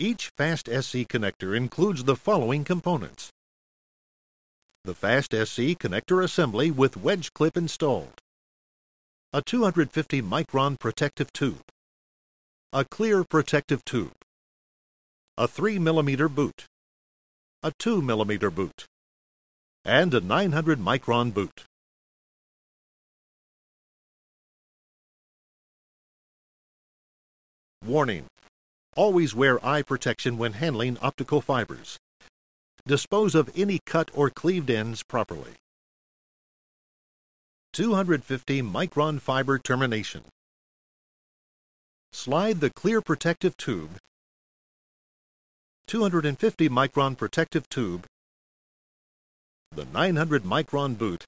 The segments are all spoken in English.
Each Fast SC connector includes the following components. The Fast SC connector assembly with wedge clip installed. A 250 micron protective tube. A clear protective tube. A 3 millimeter boot. A 2 millimeter boot. And a 900 micron boot. Warning. Always wear eye protection when handling optical fibers. Dispose of any cut or cleaved ends properly. 250 micron fiber termination. Slide the clear protective tube 250 micron protective tube the 900 micron boot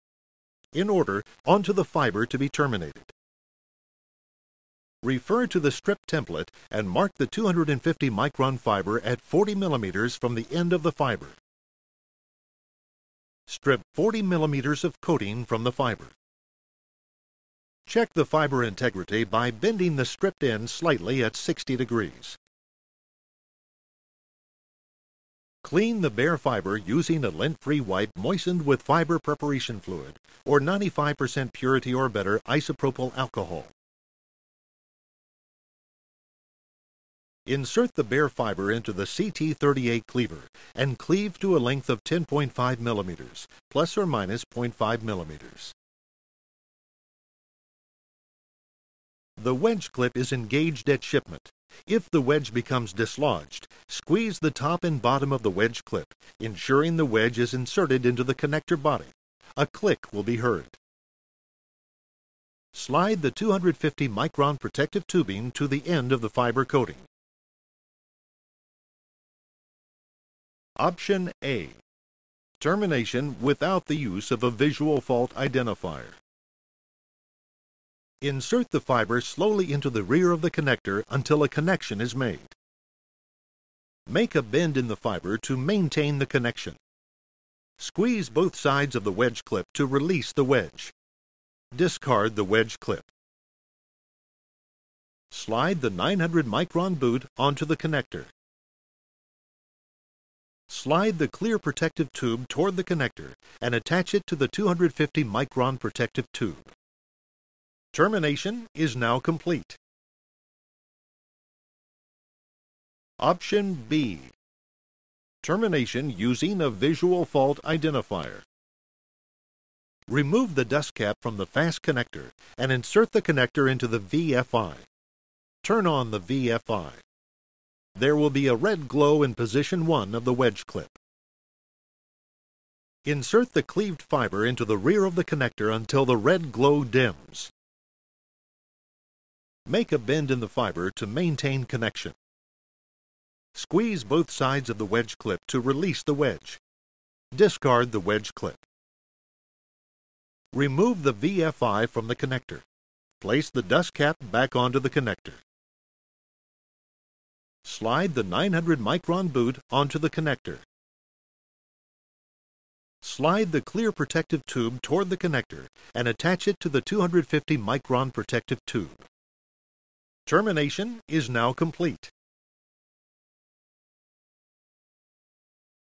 in order onto the fiber to be terminated. Refer to the strip template and mark the 250 micron fiber at 40 millimeters from the end of the fiber. Strip 40 millimeters of coating from the fiber. Check the fiber integrity by bending the stripped end slightly at 60 degrees. Clean the bare fiber using a lint-free wipe moistened with fiber preparation fluid or 95% purity or better isopropyl alcohol. Insert the bare fiber into the CT38 cleaver and cleave to a length of 10.5 millimeters, plus or minus 0.5 millimeters. The wedge clip is engaged at shipment. If the wedge becomes dislodged, squeeze the top and bottom of the wedge clip, ensuring the wedge is inserted into the connector body. A click will be heard. Slide the 250 micron protective tubing to the end of the fiber coating. Option A. Termination without the use of a visual fault identifier. Insert the fiber slowly into the rear of the connector until a connection is made. Make a bend in the fiber to maintain the connection. Squeeze both sides of the wedge clip to release the wedge. Discard the wedge clip. Slide the 900 micron boot onto the connector. Slide the clear protective tube toward the connector and attach it to the 250 micron protective tube. Termination is now complete. Option B. Termination using a visual fault identifier. Remove the dust cap from the fast connector and insert the connector into the VFI. Turn on the VFI. There will be a red glow in position 1 of the wedge clip. Insert the cleaved fiber into the rear of the connector until the red glow dims. Make a bend in the fiber to maintain connection. Squeeze both sides of the wedge clip to release the wedge. Discard the wedge clip. Remove the VFI from the connector. Place the dust cap back onto the connector. Slide the 900 micron boot onto the connector. Slide the clear protective tube toward the connector and attach it to the 250 micron protective tube. Termination is now complete.